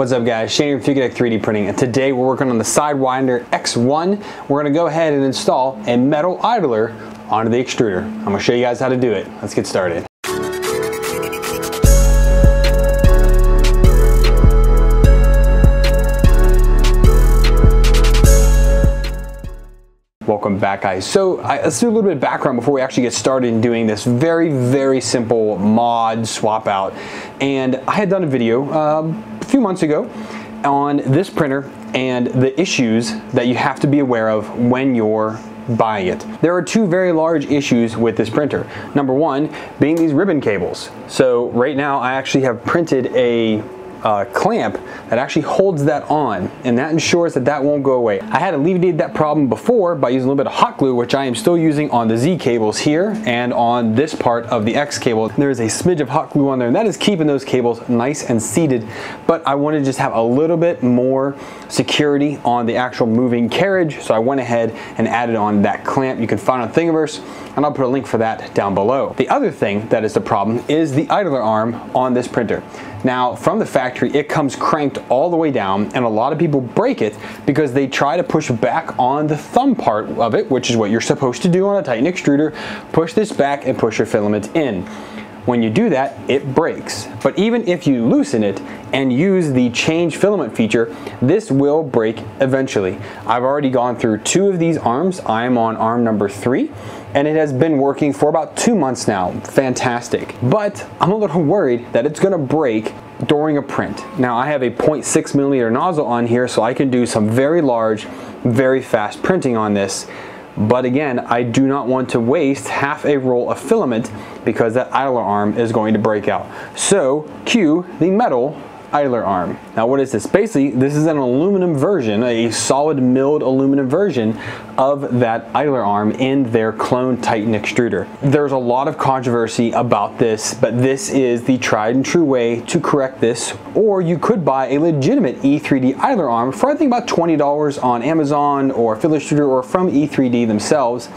What's up guys, Shane from Fugatech 3D Printing and today we're working on the Sidewinder X1. We're gonna go ahead and install a metal idler onto the extruder. I'm gonna show you guys how to do it. Let's get started. Welcome back guys. So I, let's do a little bit of background before we actually get started in doing this very, very simple mod swap out. And I had done a video a few months ago on this printer and the issues that you have to be aware of when you're buying it. There are two very large issues with this printer. Number one being these ribbon cables. So right now I actually have printed a uh, clamp that actually holds that on and that ensures that that won't go away. I had alleviated that problem before by using a little bit of hot glue which I am still using on the Z cables here and on this part of the X cable. There is a smidge of hot glue on there and that is keeping those cables nice and seated but I wanted to just have a little bit more security on the actual moving carriage so I went ahead and added on that clamp you can find on Thingiverse and I'll put a link for that down below. The other thing that is the problem is the idler arm on this printer. Now from the factory it comes cranked all the way down and a lot of people break it because they try to push back on the thumb part of it which is what you're supposed to do on a Titan extruder. Push this back and push your filament in. When you do that, it breaks. But even if you loosen it and use the change filament feature, this will break eventually. I've already gone through two of these arms. I am on arm number three and it has been working for about two months now. Fantastic. But I'm a little worried that it's gonna break during a print. Now I have a 0.6 millimeter nozzle on here so I can do some very large, very fast printing on this. But again, I do not want to waste half a roll of filament because that idler arm is going to break out. So cue the metal idler arm. Now what is this? Basically, this is an aluminum version, a solid milled aluminum version of that idler arm in their clone Titan extruder. There's a lot of controversy about this, but this is the tried and true way to correct this, or you could buy a legitimate E3D idler arm for I think about $20 on Amazon or Affiliate Extruder or from E3D themselves,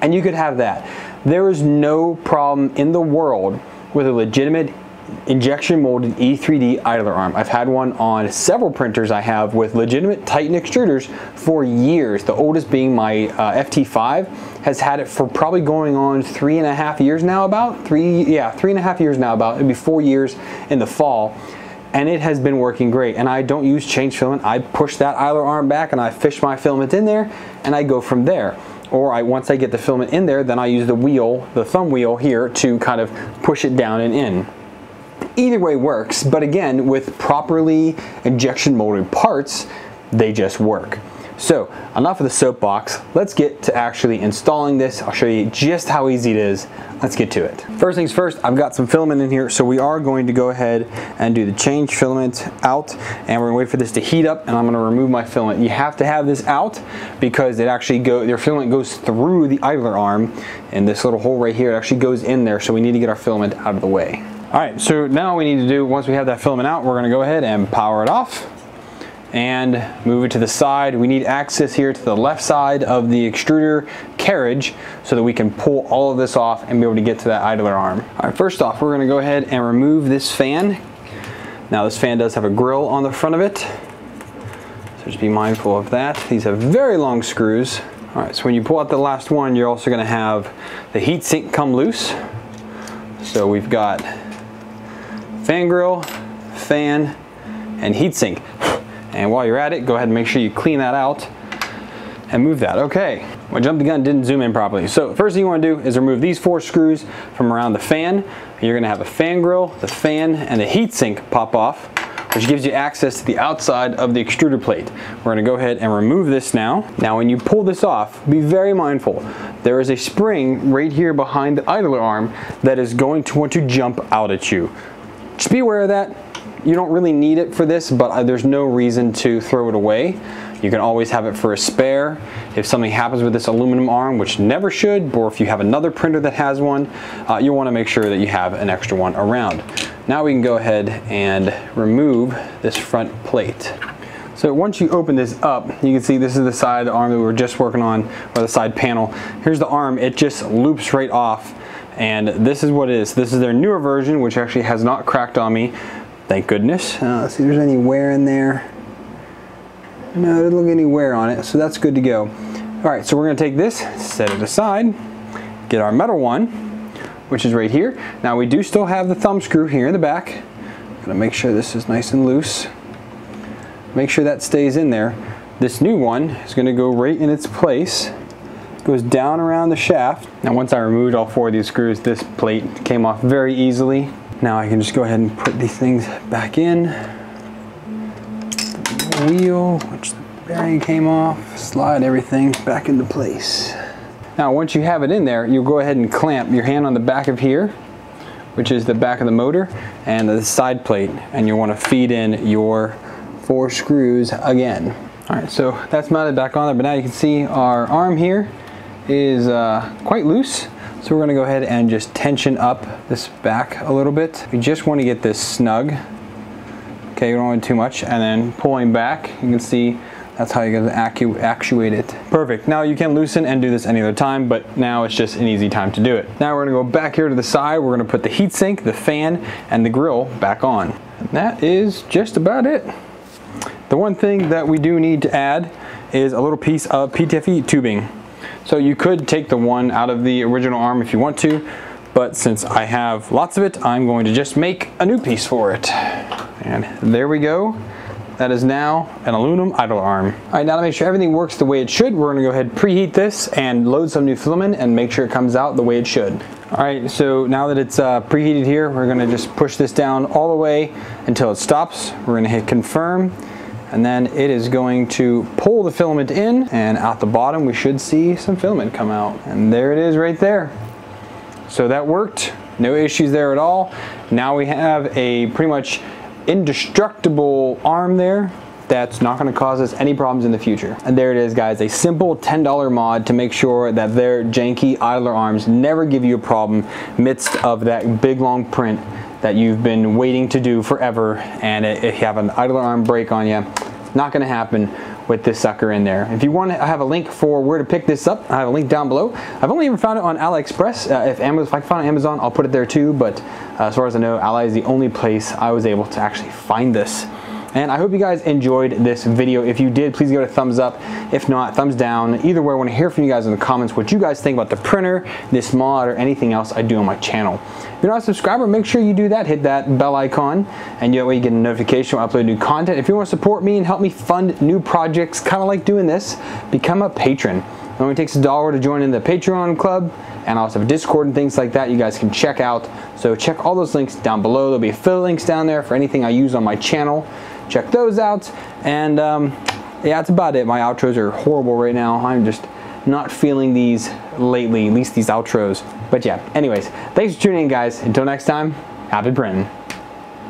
and you could have that. There is no problem in the world with a legitimate injection molded E3D idler arm. I've had one on several printers I have with legitimate Titan extruders for years. The oldest being my uh, FT5 has had it for probably going on three and a half years now about. Three, yeah, three and a half years now about. It'll be four years in the fall. And it has been working great. And I don't use change filament. I push that idler arm back and I fish my filament in there and I go from there or I once I get the filament in there then I use the wheel, the thumb wheel here to kind of push it down and in. Either way works, but again, with properly injection molded parts, they just work. So enough of the soapbox, let's get to actually installing this. I'll show you just how easy it is. Let's get to it. First things first, I've got some filament in here, so we are going to go ahead and do the change filament out, and we're gonna wait for this to heat up, and I'm gonna remove my filament. You have to have this out because it actually go, your filament goes through the idler arm, and this little hole right here, it actually goes in there, so we need to get our filament out of the way. All right, so now we need to do, once we have that filament out, we're gonna go ahead and power it off and move it to the side. We need access here to the left side of the extruder carriage so that we can pull all of this off and be able to get to that idler arm. All right, first off, we're gonna go ahead and remove this fan. Now this fan does have a grill on the front of it, so just be mindful of that. These have very long screws. All right, so when you pull out the last one, you're also gonna have the heat sink come loose. So we've got fan grill, fan, and heatsink. And while you're at it, go ahead and make sure you clean that out and move that. Okay, I jumped the gun, didn't zoom in properly. So first thing you wanna do is remove these four screws from around the fan. You're gonna have a fan grill, the fan, and the heatsink pop off which gives you access to the outside of the extruder plate. We're gonna go ahead and remove this now. Now when you pull this off, be very mindful. There is a spring right here behind the idler arm that is going to want to jump out at you. Just be aware of that. You don't really need it for this, but uh, there's no reason to throw it away. You can always have it for a spare. If something happens with this aluminum arm, which never should, or if you have another printer that has one, uh, you'll wanna make sure that you have an extra one around. Now we can go ahead and remove this front plate. So once you open this up, you can see this is the side of the arm that we were just working on, or the side panel. Here's the arm, it just loops right off and this is what it is. This is their newer version, which actually has not cracked on me. Thank goodness. Uh, let's see if there's any wear in there. No, there doesn't look any wear on it, so that's good to go. All right, so we're gonna take this, set it aside, get our metal one, which is right here. Now we do still have the thumb screw here in the back. Gotta make sure this is nice and loose. Make sure that stays in there. This new one is gonna go right in its place. Goes down around the shaft. Now once I removed all four of these screws, this plate came off very easily. Now I can just go ahead and put these things back in. The wheel, which the bearing came off, slide everything back into place. Now once you have it in there, you'll go ahead and clamp your hand on the back of here, which is the back of the motor, and the side plate, and you'll want to feed in your four screws again. All right, so that's mounted back on there, but now you can see our arm here is uh, quite loose. So we're gonna go ahead and just tension up this back a little bit. We just wanna get this snug. Okay, you don't want too much. And then pulling back, you can see that's how you're gonna actu actuate it. Perfect, now you can loosen and do this any other time, but now it's just an easy time to do it. Now we're gonna go back here to the side, we're gonna put the heatsink, the fan, and the grill back on. And that is just about it. The one thing that we do need to add is a little piece of PTFE tubing. So you could take the one out of the original arm if you want to, but since I have lots of it, I'm going to just make a new piece for it. And there we go. That is now an aluminum idler arm. All right, now to make sure everything works the way it should, we're gonna go ahead preheat this and load some new filament and make sure it comes out the way it should. All right, so now that it's uh, preheated here, we're gonna just push this down all the way until it stops. We're gonna hit confirm and then it is going to pull the filament in and out the bottom we should see some filament come out. And there it is right there. So that worked. No issues there at all. Now we have a pretty much indestructible arm there that's not going to cause us any problems in the future. And there it is guys, a simple $10 mod to make sure that their janky idler arms never give you a problem midst of that big long print that you've been waiting to do forever and if you have an idler arm break on you, not gonna happen with this sucker in there. If you want to I have a link for where to pick this up, I have a link down below. I've only ever found it on AliExpress. Uh, if, Amazon, if I can find it on Amazon, I'll put it there too, but uh, as far as I know, Ali is the only place I was able to actually find this. And I hope you guys enjoyed this video. If you did, please give it a thumbs up. If not, thumbs down. Either way, I want to hear from you guys in the comments what you guys think about the printer, this mod, or anything else I do on my channel. If you're not a subscriber, make sure you do that. Hit that bell icon, and that way you get a notification when I upload new content. If you want to support me and help me fund new projects, kind of like doing this, become a patron. It only takes a dollar to join in the Patreon club and I also have Discord and things like that you guys can check out. So check all those links down below. There'll be affiliate links down there for anything I use on my channel check those out. And um, yeah, that's about it. My outros are horrible right now. I'm just not feeling these lately, at least these outros. But yeah, anyways, thanks for tuning in, guys. Until next time, happy printing.